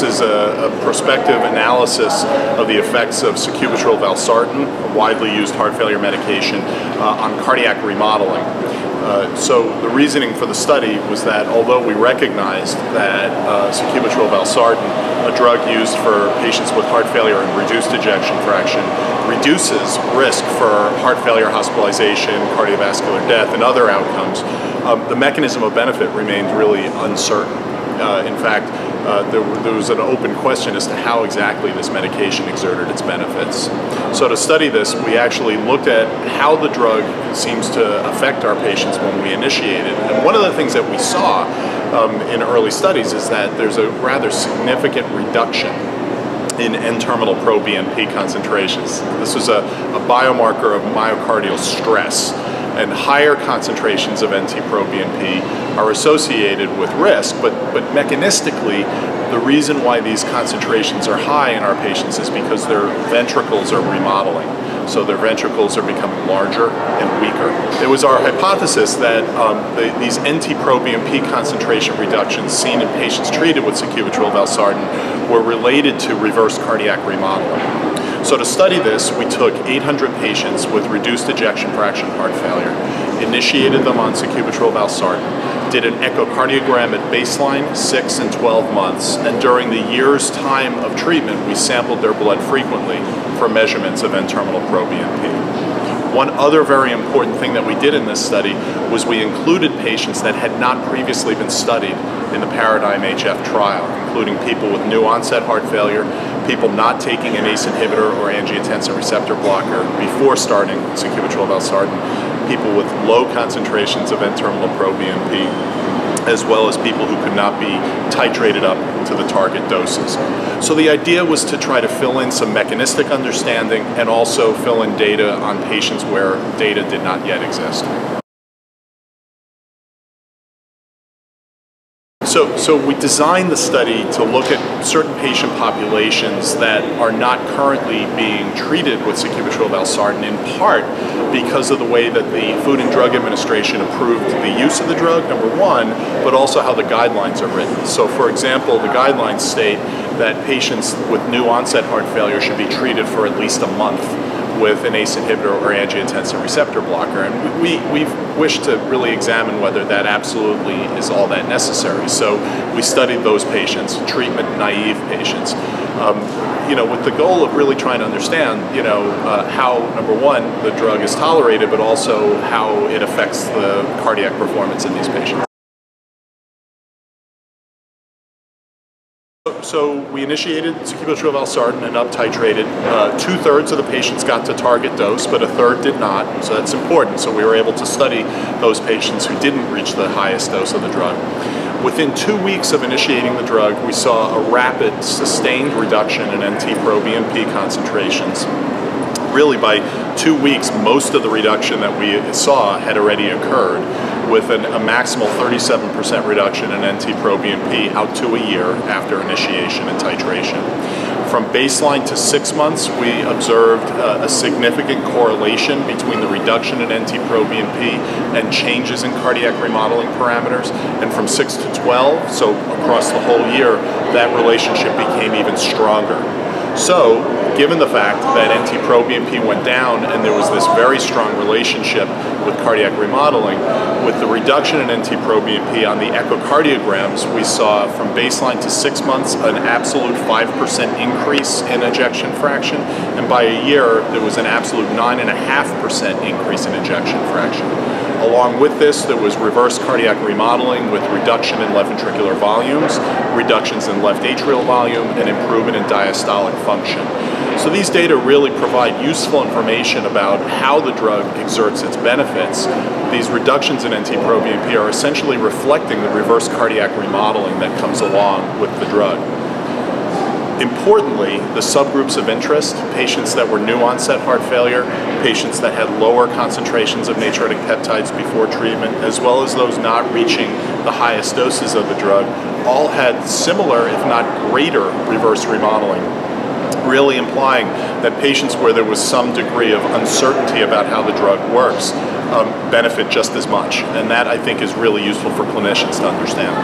This is a, a, prospective analysis of the effects of sacubitril valsartan, a widely used heart failure medication, uh, on cardiac remodeling. Uh, so the reasoning for the study was that although we recognized that uh, sacubitril valsartan, a drug used for patients with heart failure and reduced ejection fraction, reduces risk for heart failure hospitalization, cardiovascular death, and other outcomes, um, the mechanism of benefit remained really uncertain. Uh, in fact, uh, there, there, was an open question as to how exactly this medication exerted its benefits. So to study this, we actually looked at how the drug seems to affect our patients when we initiate it. And one of the things that we saw um, in early studies is that there's a rather significant reduction in N-terminal proBNP concentrations. This was a, a biomarker of myocardial stress and higher concentrations of NT-proBNP are associated with risk, but, but mechanistically, the reason why these concentrations are high in our patients is because their ventricles are remodeling. So their ventricles are becoming larger and weaker. It was our hypothesis that um, the, these NT-proBNP concentration reductions seen in patients treated with sacubitril valsartan were related to reverse cardiac remodeling. So to study this, we took 800 patients with reduced ejection fraction heart failure, initiated them on sacubitril valsartan, did an echocardiogram at baseline, 6 and 12 months, and during the year's time of treatment, we sampled their blood frequently for measurements of N-terminal proBNP. One other very important thing that we did in this study was we included patients that had not previously been studied in the Paradigm HF trial, including people with new onset heart failure, people not taking an ACE inhibitor or angiotensin receptor blocker before starting sacubitril valsartan, people with low concentrations of N-terminal proBNP, as well as people who could not be titrated up to the target doses. So the idea was to try to fill in some mechanistic understanding and also fill in data on patients where data did not yet exist. So, so we designed the study to look at certain patient populations that are not currently being treated with sacubitril valsartan in part because of the way that the Food and Drug Administration approved the use of the drug, number one, but also how the guidelines are written. So for example, the guidelines state that patients with new onset heart failure should be treated for at least a month with an ACE inhibitor or angiotensin receptor blocker. And we, we've wished to really examine whether that absolutely is all that necessary. So we studied those patients, treatment naive patients, um, you know, with the goal of really trying to understand, you know, uh, how, number one, the drug is tolerated, but also how it affects the cardiac performance in these patients. So we initiated sacubitril valsartan and up-titrated. Uh, Two-thirds of the patients got to target dose, but a third did not, so that's important. So we were able to study those patients who didn't reach the highest dose of the drug. Within two weeks of initiating the drug, we saw a rapid, sustained reduction in NT-proBNP concentrations really by two weeks, most of the reduction that we saw had already occurred with an, a maximal 37% reduction in NT-proBNP out to a year after initiation and titration. From baseline to six months, we observed a significant correlation between the reduction in NT-proBNP and changes in cardiac remodeling parameters. And from six to 12, so across the whole year, that relationship became even stronger. So, given the fact that NT-proBNP went down and there was this very strong relationship with cardiac remodeling, with the reduction in NT-proBNP on the echocardiograms, we saw from baseline to six months an absolute 5% increase in ejection fraction, and by a year there was an absolute 9.5% increase in ejection fraction. Along with this, there was reverse cardiac remodeling with reduction in left ventricular volumes, reductions in left atrial volume, and improvement in diastolic function. So these data really provide useful information about how the drug exerts its benefits. These reductions in NT-proBNP are essentially reflecting the reverse cardiac remodeling that comes along with the drug. Importantly, the subgroups of interest, patients that were new onset heart failure, patients that had lower concentrations of natriuretic peptides before treatment, as well as those not reaching the highest doses of the drug, all had similar, if not greater, reverse remodeling really implying that patients where there was some degree of uncertainty about how the drug works um, benefit just as much. And that I think is really useful for clinicians to understand.